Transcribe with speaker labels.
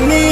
Speaker 1: money